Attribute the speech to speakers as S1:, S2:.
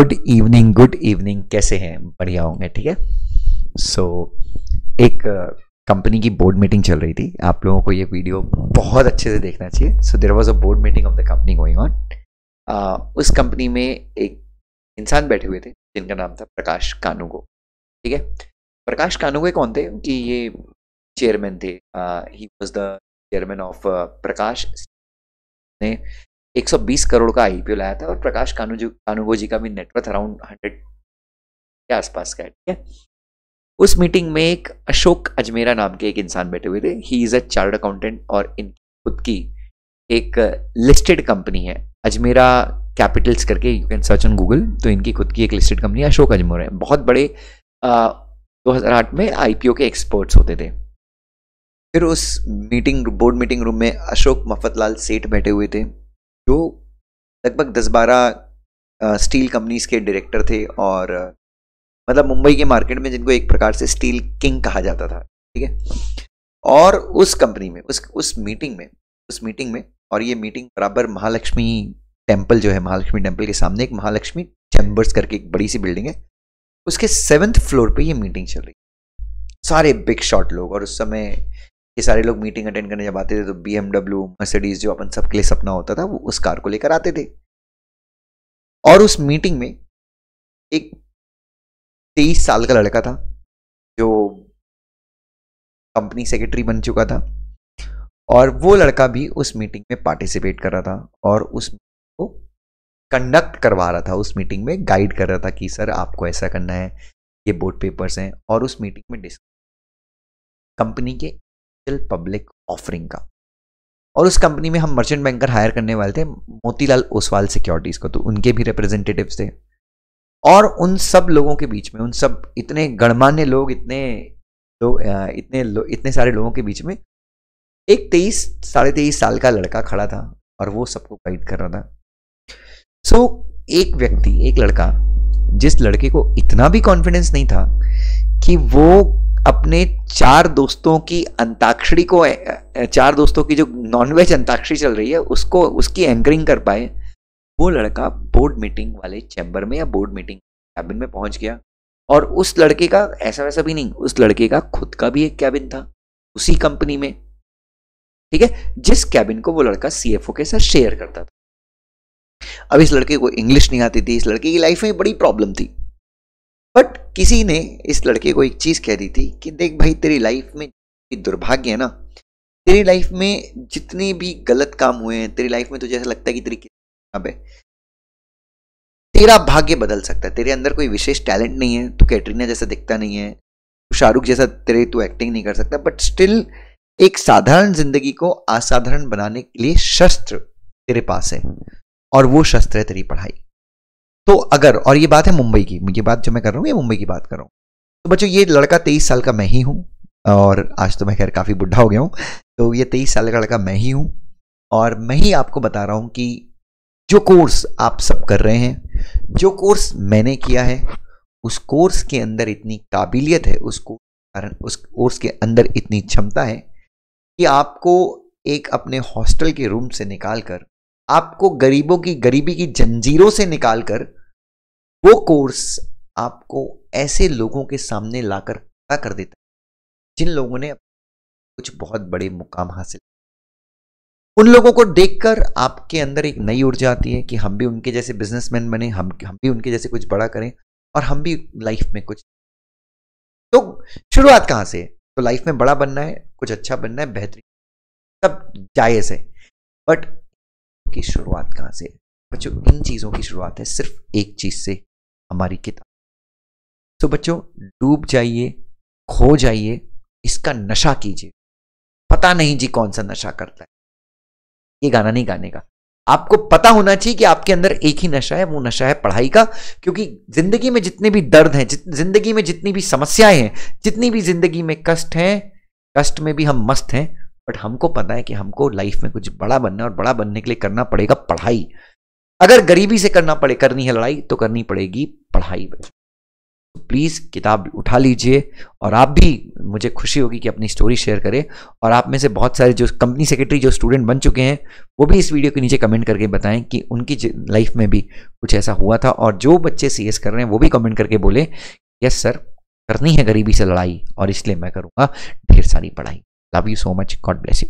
S1: Good evening good evening कैसे हैं? बढ़िया होंगे ठीक है? सो so, एक कंपनी uh, की बोर्ड मीटिंग चल रही थी। आप लोगों को ये वीडियो बहुत अच्छे से देखना चाहिए। So there was a board meeting of the company going on उस कंपनी में एक इंसान बैठे हुए थे जिनका नाम था प्रकाश कानूगो ठीक है? प्रकाश कानूगो कौन थे? कि ये चेयरमैन थे। He was the chairman of Prakash ने 120 करोड़ का आईपीओ लाया था और प्रकाश कानू कानूगो जी का भी नेटवर्थ अराउंड हंड्रेड के आसपास का है ठीक है उस मीटिंग में एक अशोक अजमेरा नाम के एक इंसान बैठे हुए थे। He is a chart accountant और इन, खुद की एक लिस्टेड कंपनी है। अजमेरा कैपिटल्स करके you can search on Google तो इनकी खुद की एक लिस्टेड कंपनी अशोक अजमेरा है। बहुत बड़े दो हज़ार आठ में आईपीओ के एक्सपर्ट्स होते थे। फिर उस मीटिंग बोर्ड मीटिंग रूम में अशोक मफतलाल सेठ बैठे हुए थे। जो लगभग दस बारह स्टील कंपनीज़ के डायरेक्टर थे और मतलब मुंबई के मार्केट में जिनको एक प्रकार से स्टील किंग कहा जाता था, ठीक है? और उस कंपनी में, उस उस मीटिंग में, उस मीटिंग में और ये मीटिंग बराबर महालक्ष्मी टेंपल जो है, महालक्ष्मी टेंपल के सामने एक महालक्ष्मी चैम्बर्स करके एक बड़ी सी बिल्डिंग है, उसके सेवन्थ फ्लोर पे ये मीटिंग चल रही सारे बिग शॉट लोग और उस समय ये सारे लोग मीटिंग अटेंड करने जब आते थे तो बी एमडब्ल्यू मर्सिडीज जो अपन सबके लिए सपना होता था, वो उस कार को लेकर आते थे। और उस मीटिंग में एक तेईस साल का लड़का था, जो कंपनी सेक्रेटरी बन चुका था। और वो लड़का भी उस मीटिंग में पार्टिसिपेट कर रहा था और उस को कंडक्ट करवा रहा था। उस मीटिंग में गाइड कर रहा था कि, सर, आपको ऐसा करना है, ये बोर्ड पेपर्स हैं। और उस मीटिंग में डिस्कस कंपनी के पब्लिक ऑफरिंग का। और उस कंपनी में हम मर्चेंट बैंकर हायर करने वाले थे मोतीलाल ओसवाल सिक्योरिटीज को तो उनके भी रिप्रेजेंटेटिव्स थे। और उन सब लोगों के बीच में उन सब इतने गणमान्य लोग इतने लोग इतने लो, इतने सारे लोगों के बीच में एक तेईस साढ़े तेईस साल का लड़का खड़ा था और वो सबको गाइड कर रहा था। सो so, एक व्यक्ति एक लड़का जिस लड़के को इतना भी कॉन्फिडेंस नहीं था कि वो अपने चार दोस्तों की अंताक्षरी को चार दोस्तों की जो नॉनवेज अंताक्षरी चल रही है, उसको, उसकी एंकरिंग कर पाए। वो लड़का बोर्ड मीटिंग वाले चैम्बर में या बोर्ड मीटिंग कैबिन में पहुँच गया। और उस लड़के का, ऐसा वैसा भी नहीं, उस लड़के का खुद का भी एक कैबिन था, उसी कंपनी में। ठीक है? जिस कैबिन को वो लड़का सीएफओ के साथ शेयर करता था। अब इस लड़के को इंग्लिश नहीं आती थी, इस लड़के की लाइफ में बड़ी प्रॉब्लम थी। बट किसी ने इस लड़के को एक चीज़ कह दी थी कि देख भाई, तेरी लाइफ में दुर्भाग्य है ना, तेरी लाइफ में जितने भी गलत काम हुए हैं, तेरी लाइफ में तुझे ऐसा लगता है कि तेरी अब है। तेरा भाग्य बदल सकता है, तेरे अंदर कोई विशेष टैलेंट नहीं है, तू कैटरीना जैसा दिखता नहीं है शाहरुख जैसा तेरे, तू एक्टिंग नहीं कर सकता बट स्टिल एक साधारण ज़िंदगी को असाधारण बनाने के लिए शस्त्र तेरे पास है, और वो शस्त्र है तेरी पढ़ाई। तो अगर, और ये बात है मुंबई की, ये बात जो मैं कर रहा हूँ, ये मुंबई की बात कर रहा हूँ। तो बच्चों, ये लड़का तेईस साल का मैं ही हूँ, और आज तो मैं खैर काफ़ी बुढ़ा हो गया हूँ तो ये तेईस साल का लड़का मैं ही हूँ, और मैं ही आपको बता रहा हूँ कि जो कोर्स आप सब कर रहे हैं, जो कोर्स मैंने किया है, उस कोर्स के अंदर इतनी काबिलियत है, उस कारण, उस कोर्स के अंदर इतनी क्षमता है, कि आपको एक अपने हॉस्टल के रूम से निकालकर आपको गरीबों की, गरीबी की जंजीरों से निकालकर वो कोर्स आपको ऐसे लोगों के सामने लाकर खड़ा कर देता है, जिन लोगों ने कुछ बहुत बड़े मुकाम हासिल उन लोगों को देखकर आपके अंदर एक नई ऊर्जा आती है कि हम भी उनके जैसे बिजनेसमैन बने, हम हम भी उनके जैसे कुछ बड़ा करें और हम भी लाइफ में कुछ तो शुरुआत कहाँ से? तो लाइफ में बड़ा बनना है, कुछ अच्छा बनना है, बेहतरीन। सब जायज़ है। बट की शुरुआत कहाँ से? बच्चों, इन चीज़ों की शुरुआत है सिर्फ़ एक चीज़ से, हमारी किताब। तो बच्चों, डूब जाइए, खो जाइए, इसका नशा कीजिए। पता नहीं जी कौन सा नशा करता है। ये गाना नहीं गाने का। आपको पता होना चाहिए कि आपके अंदर एक ही नशा है, वो नशा है पढ़ाई का, क्योंकि ज़िंदगी में जितने भी दर्द हैं ज़िंदगी में जितनी भी समस्याएँ हैं, जितनी भी ज़िंदगी में कष्ट हैं, कष्ट में भी हम मस्त हैं बट हमको पता है कि हमको लाइफ में कुछ बड़ा बनना और बड़ा बनने के लिए करना पड़ेगा पढ़ाई। अगर गरीबी से करना पड़े, करनी है लड़ाई तो करनी पड़ेगी पढ़ाई तो प्लीज़ किताब उठा लीजिए और आप भी, मुझे खुशी होगी कि अपनी स्टोरी शेयर करें और आप में से बहुत सारे जो कंपनी सेक्रेटरी जो स्टूडेंट बन चुके हैं, वो भी इस वीडियो के नीचे कमेंट करके बताएँ कि उनकी लाइफ में भी कुछ ऐसा हुआ था और जो बच्चे सीएस कर रहे हैं, वो भी कमेंट करके बोले यस सर करनी है गरीबी से लड़ाई और इसलिए मैं करूँगा, ढेर सारी पढ़ाई। Love you so much God bless you